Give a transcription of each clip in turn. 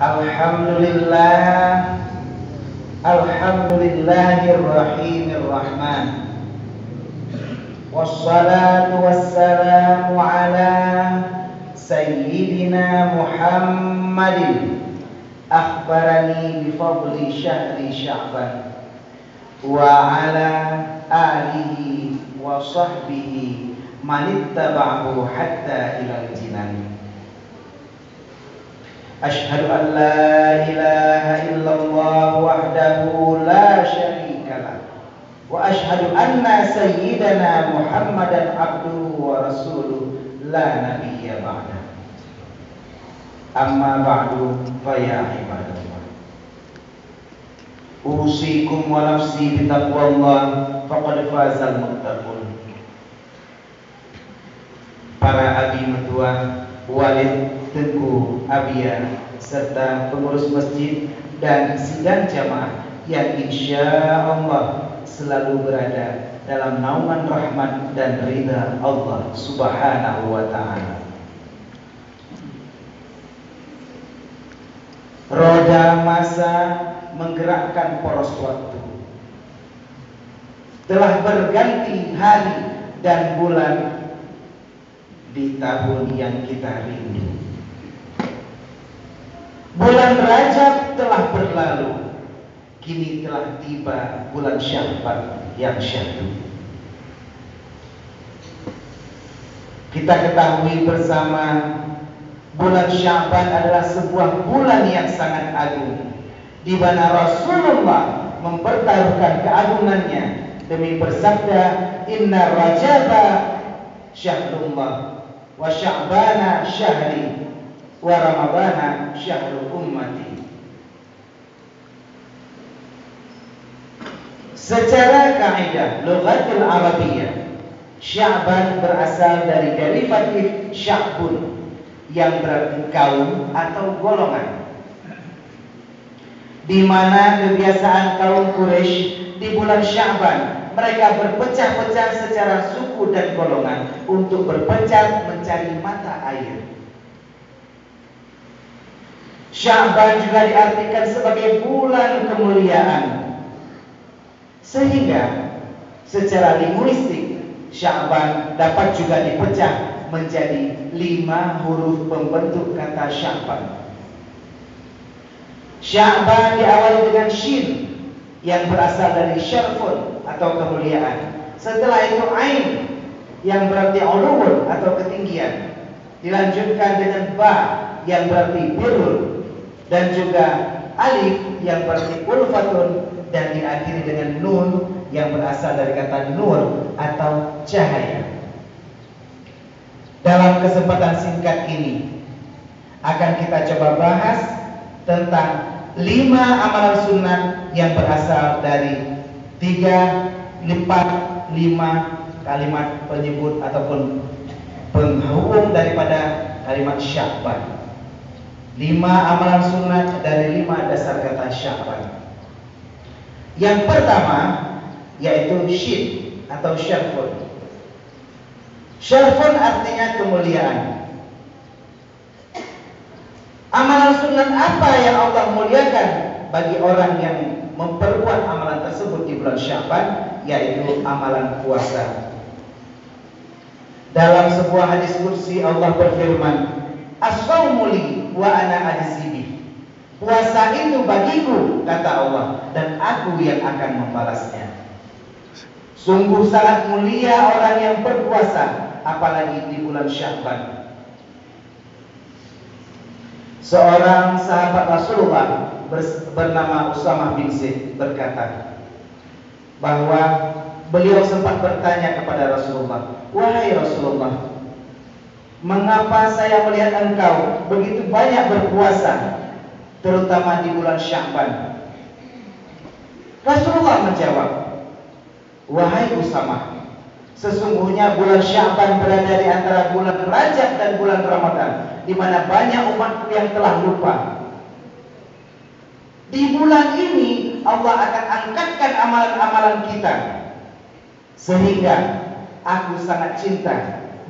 Alhamdulillah Alhamdulillahirrahmanirrahman Wassalatu wassalamu ala Sayyidina Muhammadin Akhbarani bifadli syahri sya'ban Wa ala alihi wa sahbihi Manittaba'hu hatta ilal jinani أشهد أن لا إله إلا الله وحده لا شريك له وأشهد أن سيدنا محمدا عبده ورسوله لا نبي بعده أما بعد فيا عباد الله أوصيكم ونفسي بتقوى الله فقد فاز المتقون para abi mertua Walid Tengku Abia serta pengurus masjid dan sidang jamaah yang insya Allah selalu berada dalam naungan rahmat dan ridha Allah Subhanahu wa taala. Roda masa menggerakkan poros waktu. Telah berganti hari dan bulan di tahun yang kita rindu. Bulan Rajab telah berlalu. Kini telah tiba bulan Syawal yang syahdu. Kita ketahui bersama Bulan Syaban adalah sebuah bulan yang sangat agung di mana Rasulullah mempertaruhkan keagungannya demi bersabda inna rajaba syahrullah wa sya'bana syahri wa syahrul ummati secara kaidah lughatul arabiyyah Sya'ban berasal dari derivatif sya'bun yang berarti kaum atau golongan di mana kebiasaan kaum Quraisy di bulan Sya'ban mereka berpecah-pecah secara suku dan golongan untuk berpencar mencari mata air. Sya'ban juga diartikan sebagai bulan kemuliaan. Sehingga secara linguistik Sya'ban dapat juga dipecah menjadi lima huruf pembentuk kata Sya'ban. Sya'ban diawali dengan shin yang berasal dari syarfun atau kemuliaan. Setelah itu ain yang berarti ulul atau ketinggian. Dilanjutkan dengan ba yang berarti birrul dan juga alif yang berarti ulfatun dan diakhiri dengan nun yang berasal dari kata nur atau cahaya. Dalam kesempatan singkat ini akan kita coba bahas tentang lima amalan sunat yang berasal dari tiga lipat lima kalimat penyebut ataupun penghubung daripada kalimat syakban. Lima amalan sunat dari lima dasar kata syahwat. Yang pertama yaitu syid atau syarfun. Syarfun artinya kemuliaan. Amalan sunat apa yang Allah muliakan bagi orang yang memperbuat amalan tersebut di bulan Syaban yaitu amalan puasa. Dalam sebuah hadis kursi Allah berfirman, As-sawmuli wa ana ajzibi. Puasa itu bagiku, kata Allah, dan aku yang akan membalasnya. Sungguh sangat mulia orang yang berpuasa, apalagi di bulan Sya'ban. Seorang sahabat Rasulullah bernama Usama bin Zaid berkata bahwa beliau sempat bertanya kepada Rasulullah, "Wahai Rasulullah, Mengapa saya melihat engkau begitu banyak berpuasa Terutama di bulan Sya'ban Rasulullah menjawab Wahai Usama Sesungguhnya bulan Sya'ban berada di antara bulan Rajab dan bulan Ramadan di mana banyak umatku yang telah lupa. Di bulan ini Allah akan angkatkan amalan-amalan kita Sehingga aku sangat cinta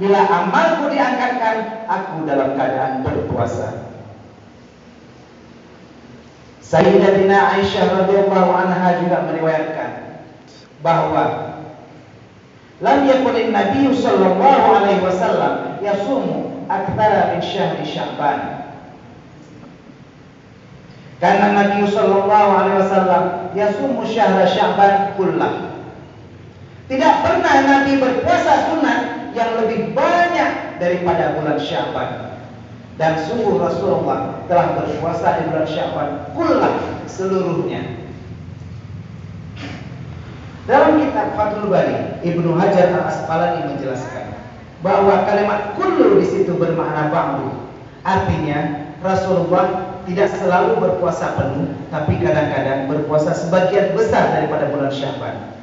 Bila amalku diangkatkan, aku dalam keadaan berpuasa. Sayyidatina Aisyah radhiyallahu anha juga meriwayatkan bahwa lam yakunin Nabi sallallahu alaihi wasallam yasumu aktsara min syahri Sya'ban. Karena Nabi sallallahu alaihi wasallam yasumu syahra Sya'ban kullah. Tidak pernah Nabi berpuasa sunat yang lebih banyak daripada bulan Sya'ban dan sungguh Rasulullah telah berpuasa di bulan Syawal kullah seluruhnya. Dalam kitab Fathul Bari, Ibnu Hajar Al Asqalani menjelaskan bahwa kalimat kullu di situ bermakna ba'du. Artinya Rasulullah tidak selalu berpuasa penuh, tapi kadang-kadang berpuasa sebagian besar daripada bulan Sya'ban.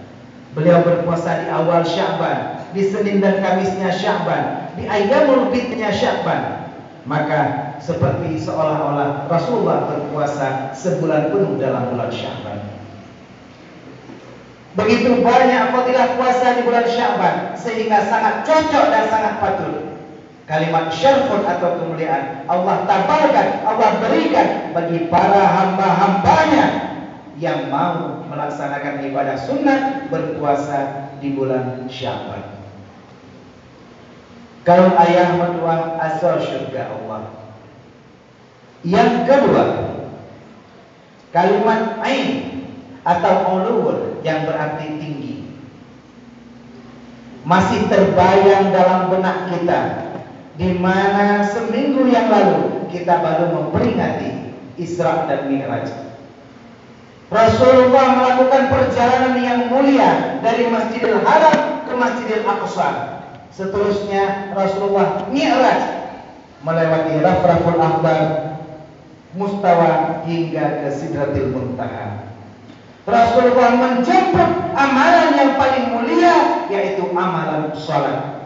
Beliau berpuasa di awal Sya'ban, di Senin dan Kamisnya Sya'ban, di Ayyamul Bidnya Sya'ban, maka seperti seolah-olah Rasulullah berpuasa sebulan penuh dalam bulan Syaban. Begitu banyak fadilah puasa di bulan Syaban sehingga sangat cocok dan sangat patut. Kalimat syarfun atau kemuliaan Allah tabarkan, Allah berikan bagi para hamba-hambanya yang mau melaksanakan ibadah sunnah berpuasa di bulan Syaban. Kalau ayah mertua asal syurga Allah. Yang kedua, kalimat ain atau ulul yang berarti tinggi. Masih terbayang dalam benak kita di mana seminggu yang lalu kita baru memperingati Isra dan Mi'raj. Rasulullah melakukan perjalanan yang mulia dari Masjidil Haram ke Masjidil Aqsa Seterusnya Rasulullah Mi'raj melewati Rafraful Akbar mustawa hingga ke Sidratil Muntaha. Rasulullah menjemput amalan yang paling mulia yaitu amalan sholat.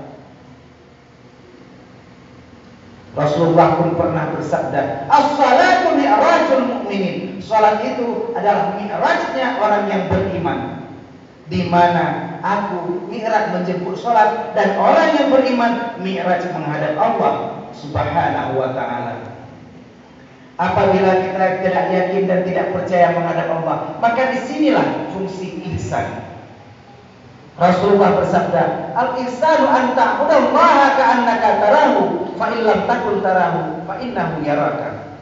Rasulullah pun pernah bersabda, "As-salatu mi'rajul mu'minin." Salat itu adalah mi'rajnya orang yang beriman di mana aku mi'raj menjemput sholat dan orang yang beriman mi'raj menghadap Allah Subhanahu wa taala. Apabila kita tidak yakin dan tidak percaya menghadap Allah, maka di sinilah fungsi ihsan. Rasulullah bersabda, "Al-ihsanu an ta'budallaha ka'annaka tarahu, fa illam takun tarahu, fa innahu yaraka."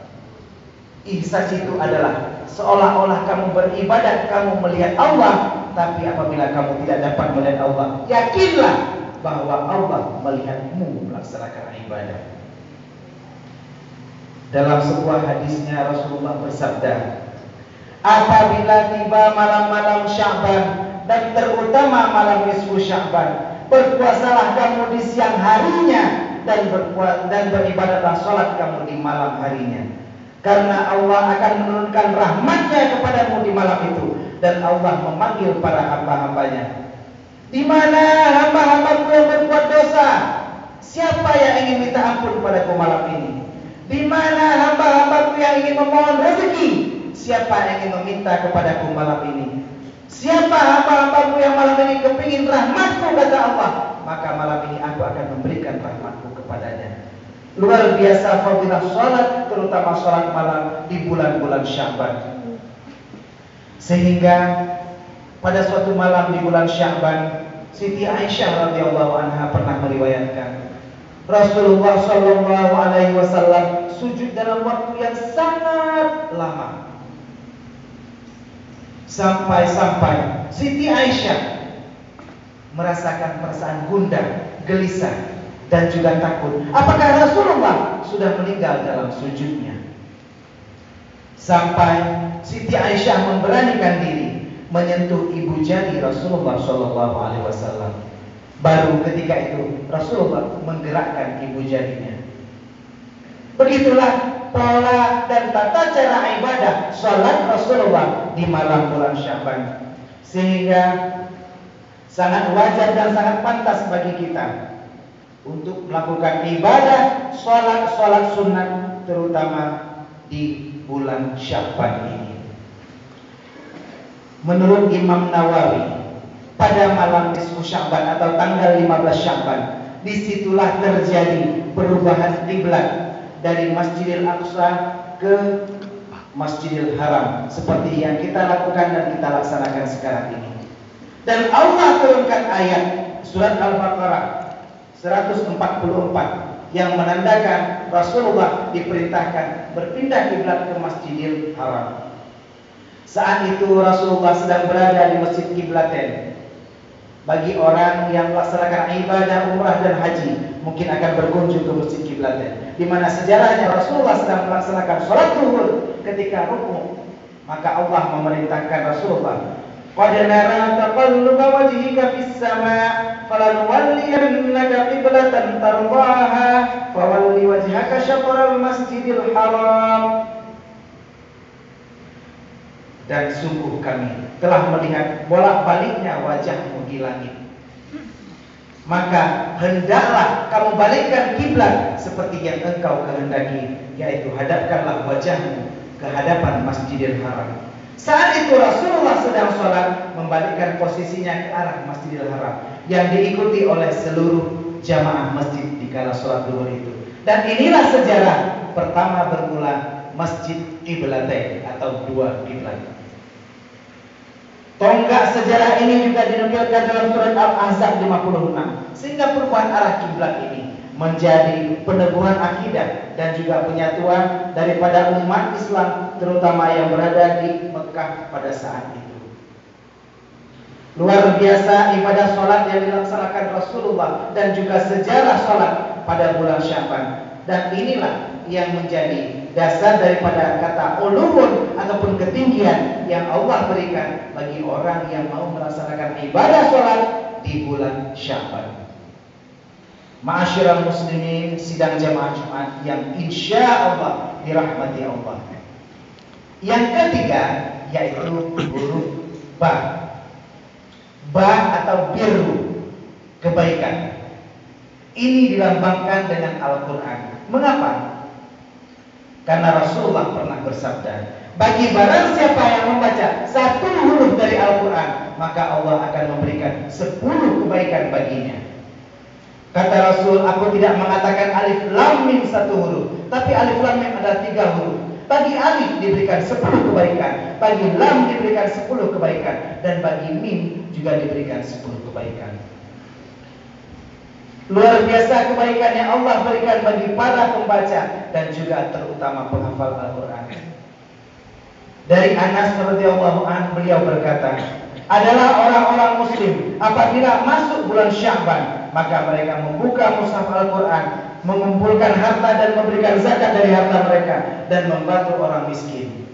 Ihsan itu adalah seolah-olah kamu beribadat, kamu melihat Allah, tapi apabila kamu tidak dapat melihat Allah, yakinlah bahwa Allah melihatmu melaksanakan ibadah. Dalam sebuah hadisnya Rasulullah bersabda, apabila tiba malam-malam Sya'ban dan terutama malam nisfu Sya'ban, berpuasalah kamu di siang harinya dan berpuas dan beribadahlah sholat kamu di malam harinya. Karena Allah akan menurunkan rahmatnya kepadamu di malam itu dan Allah memanggil para hamba-hambanya. Di mana hamba-hambaku yang berbuat dosa? Siapa yang ingin minta ampun padaku malam ini? Di mana hamba-hambaku yang ingin memohon rezeki? Siapa yang ingin meminta kepadaku malam ini? Siapa hamba-hambaku yang malam ini kepingin rahmatku kata Allah? Maka malam ini aku akan memberikan rahmatku kepadanya. Luar biasa fadilah sholat, terutama sholat malam di bulan-bulan Syaban. Sehingga pada suatu malam di bulan Sya'ban, Siti Aisyah radhiyallahu anha pernah meriwayatkan Rasulullah Shallallahu alaihi wasallam sujud dalam waktu yang sangat lama. Sampai-sampai Siti Aisyah merasakan perasaan gundah, gelisah dan juga takut. Apakah Rasulullah sudah meninggal dalam sujudnya? Sampai Siti Aisyah memberanikan diri menyentuh ibu jari Rasulullah Shallallahu Alaihi Wasallam. Baru ketika itu Rasulullah menggerakkan ibu jarinya. Begitulah pola dan tata cara ibadah sholat Rasulullah di malam bulan Syaban. Sehingga sangat wajar dan sangat pantas bagi kita untuk melakukan ibadah sholat-sholat sunnah terutama di bulan Syaban ini. Menurut Imam Nawawi, pada malam nisfu Syaban atau tanggal 15 Syaban, di situlah terjadi perubahan kiblat dari Masjidil Aqsa ke Masjidil Haram seperti yang kita lakukan dan kita laksanakan sekarang ini. Dan Allah turunkan ayat surat Al-Baqarah 144 yang menandakan Rasulullah diperintahkan berpindah kiblat ke Masjidil Haram. Saat itu Rasulullah sedang berada di Masjid Kiblaten. Bagi orang yang melaksanakan ibadah umrah dan haji, mungkin akan berkunjung ke Masjid Kiblaten. Di mana sejarahnya Rasulullah sedang melaksanakan sholat zuhur ketika rukuk. Maka Allah memerintahkan Rasulullah قد نرى تقلب وجهك في السماء فلنولينك قبلة ترضاها فول وجهك شطر المسجد الحرام dan sungguh kami telah melihat bolak-baliknya wajahmu di langit. Maka hendaklah kamu balikkan kiblat seperti yang engkau kehendaki, yaitu hadapkanlah wajahmu ke hadapan Masjidil Haram. Saat itu Rasulullah sedang sholat membalikkan posisinya ke arah Masjidil Haram yang diikuti oleh seluruh jamaah masjid di kala sholat duhur itu. Dan inilah sejarah pertama bermula Masjid Qiblatain atau dua kiblat. Tonggak sejarah ini juga dinukilkan dalam surat Al-Ahzab 56 sehingga perubahan arah kiblat ini menjadi peneguhan akidah dan juga penyatuan daripada umat Islam terutama yang berada di Mekah pada saat itu. Luar biasa ibadah sholat yang dilaksanakan Rasulullah dan juga sejarah sholat pada bulan Syaban. Dan inilah yang menjadi dasar daripada kata ulubun ataupun ketinggian yang Allah berikan bagi orang yang mau melaksanakan ibadah sholat di bulan Syaban. Ma'asyiral muslimin sidang jamaah Jumat yang insya Allah dirahmati Allah. Yang ketiga yaitu huruf ba. Ba atau biru kebaikan. Ini dilambangkan dengan Al-Qur'an. Mengapa? Karena Rasulullah pernah bersabda, bagi barang siapa yang membaca satu huruf dari Al-Quran, maka Allah akan memberikan sepuluh kebaikan baginya. Kata Rasul, aku tidak mengatakan alif lam mim satu huruf, tapi alif lam mim adalah tiga huruf. Bagi alif diberikan sepuluh kebaikan, bagi lam diberikan sepuluh kebaikan, dan bagi mim juga diberikan sepuluh kebaikan. Luar biasa kebaikan yang Allah berikan bagi para pembaca dan juga terutama penghafal Al-Quran. Dari Anas radhiyallahu anhu beliau berkata, adalah orang-orang muslim apabila masuk bulan Sya'ban maka mereka membuka mushaf Al-Quran, mengumpulkan harta dan memberikan zakat dari harta mereka dan membantu orang miskin.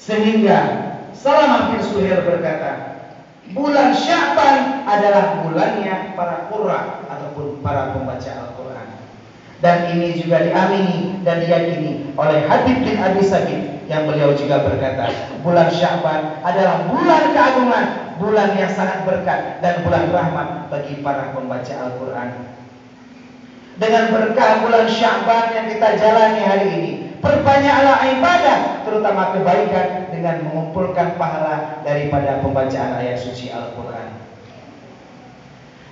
Sehingga Salamah bin Suhair berkata, bulan Syaban adalah bulannya para qurra ataupun para pembaca Al-Quran. Dan ini juga diamini dan diyakini oleh Habib bin Abi Sabit yang beliau juga berkata, bulan Syaban adalah bulan keagungan bulan yang sangat berkat dan bulan rahmat bagi para pembaca Al-Quran. Dengan berkah bulan Syaban yang kita jalani hari ini, perbanyaklah ibadah, terutama kebaikan dengan mengumpulkan pahala daripada pembacaan ayat suci Al-Quran.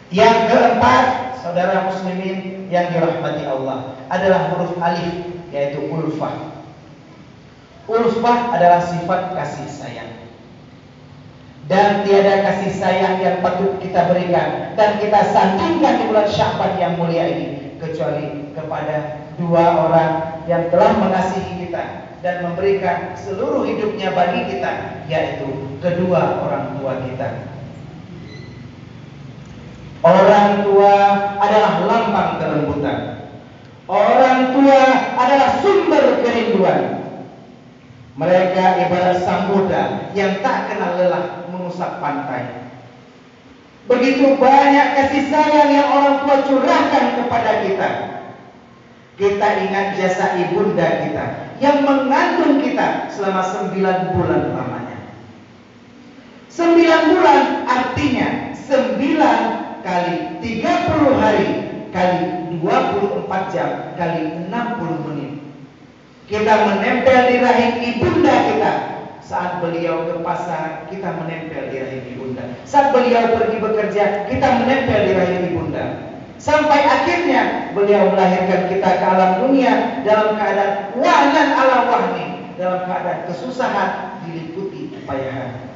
Yang keempat, saudara muslimin yang dirahmati Allah adalah huruf alif yaitu ulfah. Ulfah adalah sifat kasih sayang dan tiada kasih sayang yang patut kita berikan dan kita sandingkan di bulan Syaban yang mulia ini kecuali kepada dua orang yang telah mengasihi kita dan memberikan seluruh hidupnya bagi kita yaitu kedua orang tua kita. Orang tua adalah lambang kelembutan. Orang tua adalah sumber kerinduan. Mereka ibarat samudra yang tak kenal lelah mengusap pantai. Begitu banyak kasih sayang yang orang tua curahkan kepada kita. Kita ingat jasa ibunda kita yang mengandung kita selama sembilan bulan lamanya. Sembilan bulan artinya sembilan kali tiga puluh hari kali dua puluh empat jam kali enam puluh menit. Kita menempel di rahim ibunda kita saat beliau ke pasar, kita menempel di rahim ibunda. Saat beliau pergi bekerja, kita menempel di rahim ibunda. Sampai akhirnya beliau melahirkan kita ke alam dunia dalam keadaan wahnan ala wahni. dalam keadaan kesusahan diliputi kepayahan.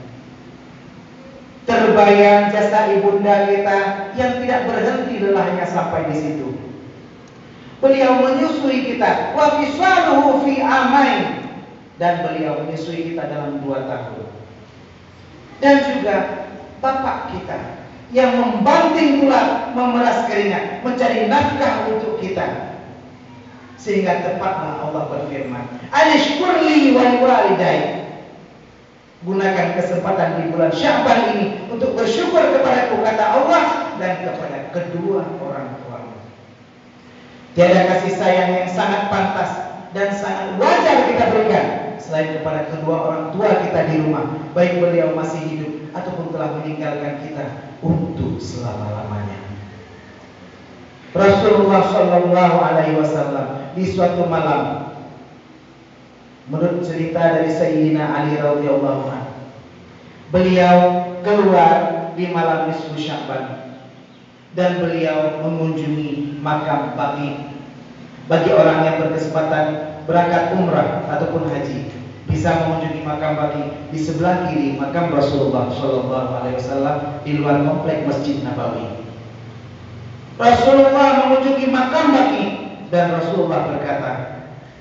Terbayang jasa ibunda kita yang tidak berhenti lelahnya sampai di situ. Beliau menyusui kita wa fisaluhu fi amain dan beliau menyusui kita dalam dua tahun. Dan juga bapak kita yang membanting tulang, memeras keringat, mencari nafkah untuk kita. Sehingga tepatlah Allah berfirman, "Anishkurli wal walidai." Gunakan kesempatan di bulan Syaban ini untuk bersyukur kepada kata Allah dan kepada kedua orang tua. Tiada kasih sayang yang sangat pantas dan sangat wajar kita berikan selain kepada kedua orang tua kita di rumah, baik beliau masih hidup ataupun telah meninggalkan kita untuk selama-lamanya. Rasulullah Shallallahu Alaihi Wasallam di suatu malam Menurut cerita dari Sayyidina Ali radhiyallahu anhu, beliau keluar di malam nisfu Sya'ban dan beliau mengunjungi makam bagi bagi orang yang berkesempatan berangkat umrah ataupun haji bisa mengunjungi makam bagi di sebelah kiri makam Rasulullah Shallallahu Alaihi Wasallam di luar komplek Masjid Nabawi. Rasulullah mengunjungi makam bagi dan Rasulullah berkata,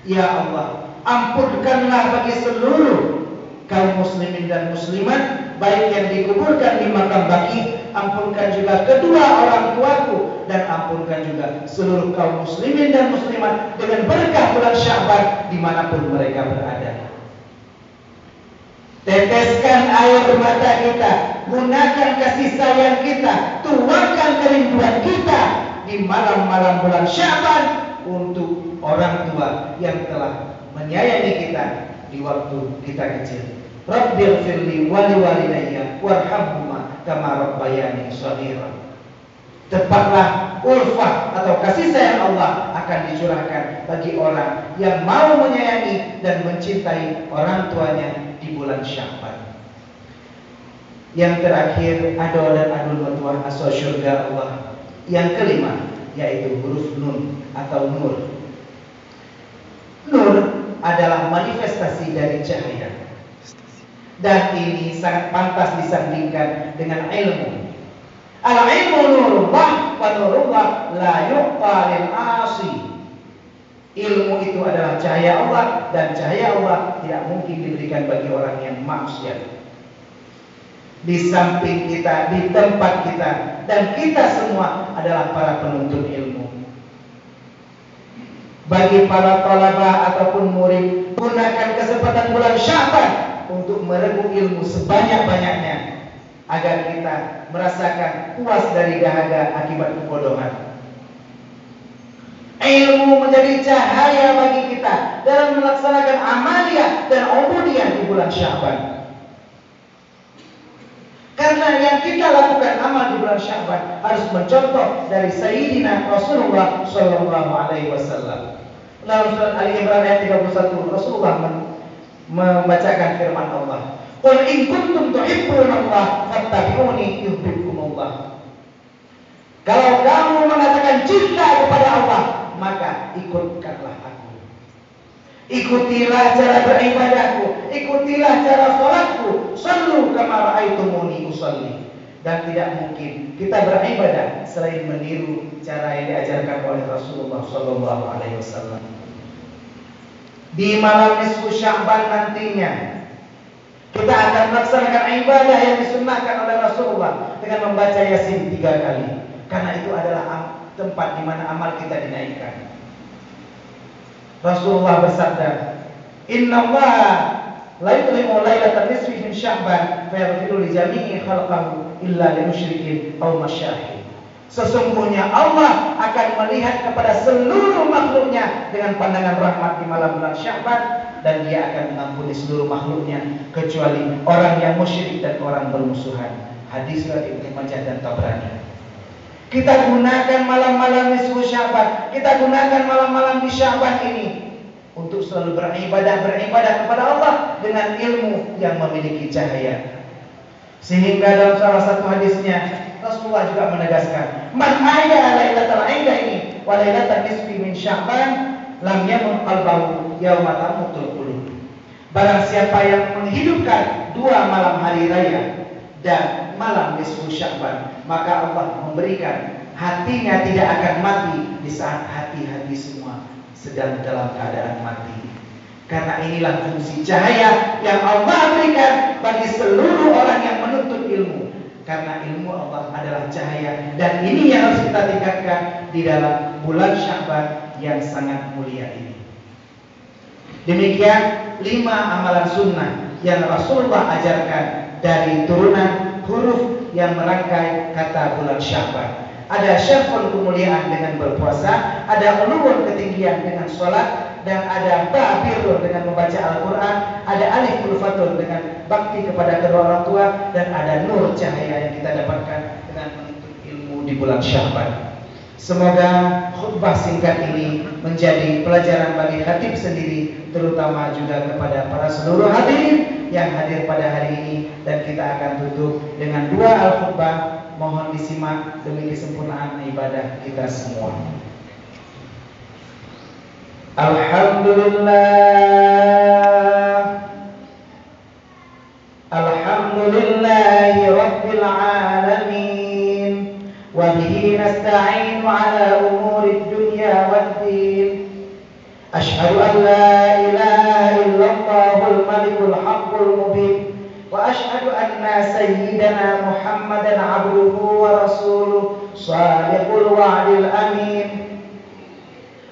Ya Allah, ampunkanlah bagi seluruh kaum muslimin dan muslimat baik yang dikuburkan di makam baki ampunkan juga kedua orang tuaku dan ampunkan juga seluruh kaum muslimin dan muslimat dengan berkah bulan Syaban di mana pun mereka berada teteskan air mata kita gunakan kasih sayang kita tuangkan kerinduan kita di malam-malam bulan Syaban untuk orang tua yang telah menyayangi kita di waktu kita kecil. Rabbil firli wali walidayya warhamhuma kama rabbayani shaghira. Tepatlah ulfah atau kasih sayang Allah akan dicurahkan bagi orang yang mau menyayangi dan mencintai orang tuanya di bulan Sya'ban. Yang terakhir ado dan adul metuah asal syurga Allah. Yang kelima yaitu huruf nun atau nur. Nur adalah manifestasi dari cahaya. Dan ini sangat pantas disandingkan dengan ilmu. Al-ilmu nurullah wa nurullah la yuqta lil asi. Ilmu itu adalah cahaya Allah dan cahaya Allah diberikan bagi orang yang maksiat. Di samping kita, di tempat kita dan kita semua adalah para penuntut ilmu bagi para talabah ataupun murid gunakan kesempatan bulan Syaban untuk merebut ilmu sebanyak-banyaknya agar kita merasakan puas dari dahaga akibat kebodohan. Ilmu menjadi cahaya bagi kita dalam melaksanakan amalia dan ubudiyah di bulan Syaban. Karena yang kita lakukan amal di bulan Syaban harus mencontoh dari Sayyidina Rasulullah Shallallahu Alaihi Wasallam. Dalam surat Ali Imran ayat 31 Rasulullah membacakan firman Allah. Qul in kuntum Allah fattabi'uni yuhibbukumullah. Kalau kamu mengatakan cinta kepada Allah, maka ikutkanlah aku. Ikutilah cara beribadahku, ikutilah cara sholatku. Sallu kama ra'aitumuni usalli. Dan tidak mungkin kita beribadah selain meniru cara yang diajarkan oleh Rasulullah Shallallahu Alaihi Wasallam. Di malam nisfu Sya'ban nantinya kita akan melaksanakan ibadah yang disunnahkan oleh Rasulullah dengan membaca Yasin tiga kali. Karena itu adalah tempat di mana amal kita dinaikkan. Rasulullah bersabda, Inna Allah la yudlimu lailatan nisfi min Sya'ban li jami'i khalqahu illa lil musyrikin aw masyahid. Sesungguhnya Allah akan melihat kepada seluruh makhluknya dengan pandangan rahmat di malam bulan Sya'ban dan dia akan mengampuni seluruh makhluknya kecuali orang yang musyrik dan orang bermusuhan. Hadis riwayat Ibnu Majah dan Tabrani. Kita gunakan malam-malam nisfu Sya'ban, kita gunakan malam-malam di Sya'ban ini untuk selalu beribadah beribadah kepada Allah dengan ilmu yang memiliki cahaya. Sehingga dalam salah satu hadisnya Rasulullah juga menegaskan, "Man aya lailatul aida ini wa lailatul nisfi min Sya'ban lam yamut qalbahu yauma tamutul qulub." Barang siapa yang menghidupkan dua malam hari raya dan malam nisfu Sya'ban, maka Allah memberikan hatinya tidak akan mati di saat hati-hati semua sedang dalam keadaan mati. Karena inilah fungsi cahaya yang Allah berikan bagi seluruh orang yang menuntut ilmu. Karena ilmu Allah adalah cahaya dan ini yang harus kita tingkatkan di dalam bulan Sya'ban yang sangat mulia ini. Demikian lima amalan sunnah yang Rasulullah ajarkan dari turunan huruf yang merangkai kata bulan Syawal. Ada syaful kemuliaan dengan berpuasa, ada ulul ketinggian dengan sholat, dan ada ba'birun dengan membaca Al-Quran, ada alif ulfatul dengan bakti kepada kedua orang tua, dan ada nur cahaya yang kita dapatkan dengan menuntut ilmu di bulan Syawal. Semoga khutbah singkat ini menjadi pelajaran bagi khatib sendiri terutama juga kepada para seluruh hadirin yang hadir pada hari ini. Dan kita akan tutup dengan dua al-khutbah. Mohon disimak demi kesempurnaan ibadah kita semua. Alhamdulillah نستعين على أمور الدنيا والدين. أشهد أن لا إله إلا الله الملك الحق المبين. وأشهد أن سيدنا محمدا عبده ورسوله صادق الوعد الأمين.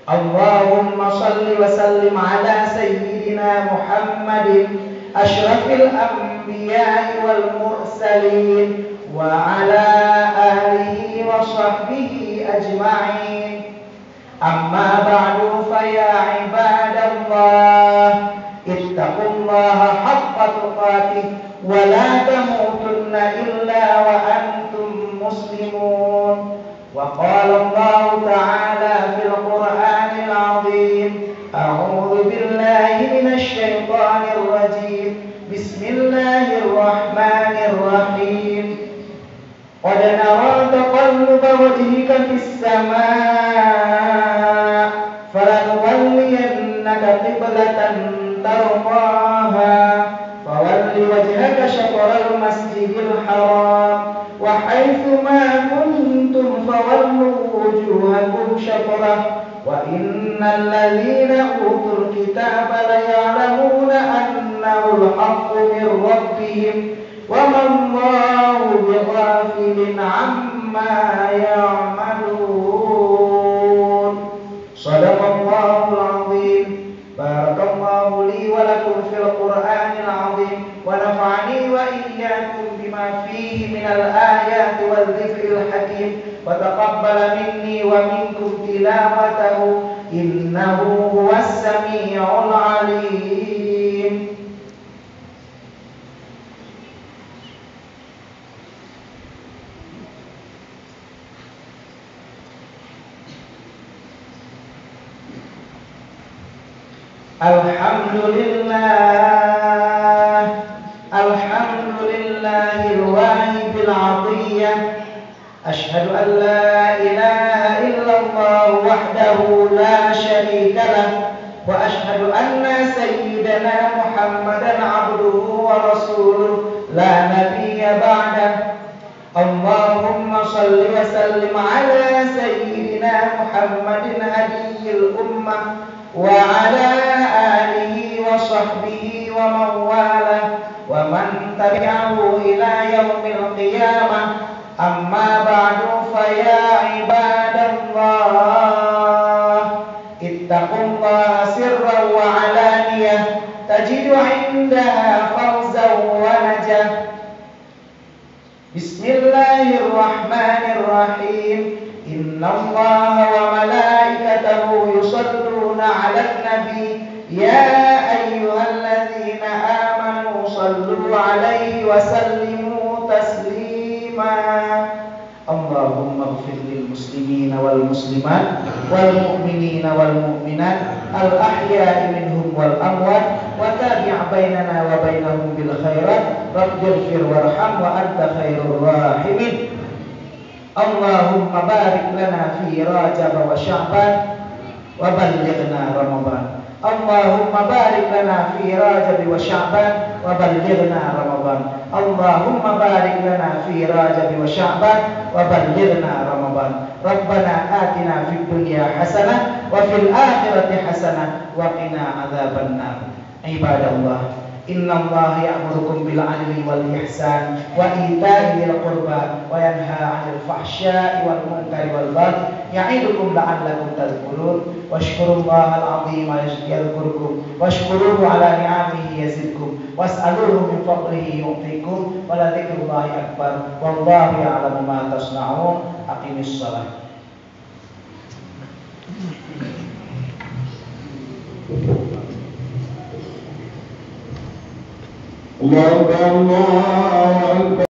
اللهم صل وسلم على سيدنا محمد أشرف الأنبياء والمرسلين. وعلى آله وصحبه أجمعين. أما بعد فيا عباد الله اتقوا الله حق تقاته ولا تموتن إلا وأنتم مسلمون. وقال الله تعالى في القرآن العظيم أعوذ بالله من الشيطان الرجيم بسم الله الرحمن الرحيم قد نرى تقلب وجهك في السماء فلنولينك قبلة ترضاها. فول وجهك شطر المسجد الحرام وحيث ما كنتم فولوا وجوهكم شطره. وإن الذين أوتوا الكتاب ليعلمون أنه الحق من ربهم. وما الله بغافل عما يعملون. صدق الله العظيم. بارك الله لي ولكم في القرآن العظيم. ونفعني وإياكم بما فيه من الآيات والذكر الحكيم. وتقبل مني ومنكم تلاوته. إنه هو السميع العليم. الحمد لله. الحمد لله الواهب العطية. أشهد أن لا إله إلا الله وحده لا شريك له وأشهد أن سيدنا محمدا عبده ورسوله لا نبي بعده. اللهم صل وسلم على سيدنا محمد هدي الأمة وعلى تبعه إلى يوم القيامة. أما بعد فيا عباد الله اتقوا الله سرا وعلانية. تجد عندها فوزا ونجا. بسم الله الرحمن الرحيم. إن الله وملائكته يصلون على النبي. يا sallu alaihi wa taslima Allahumma ighfir lil muslimina wal muslimat wal mu'minat al ahya'i minhum wal amwat wa tabi' bainana wa bainahum bil khairat rabbighfir warham wa anta rahimin Allahumma barik lana fi rajab wa wa Allahumma barik lana fi Rajab wa Sya'ban wa ballighna Ramadan. Allahumma barik lana fi Rajab wa Sya'ban wa ballighna Ramadan. Rabbana atina fid dunya hasanah wa fil akhirati hasanah wa qina adzabannar. Ibadallah. إن الله يأمركم بالعدل والإحسان وإيتاء ذي القربى وينهى عن الفحشاء والمنكر والبغي يعظكم لعلكم تذكرون. واشكروا الله العظيم يذكركم. واشكروه على نعمه يزدكم. واسألوه من فضله يعطيكم. ولذكر الله أكبر. والله يعلم ما تصنعون. أقم الصلاة. الله أكبر الله أكبر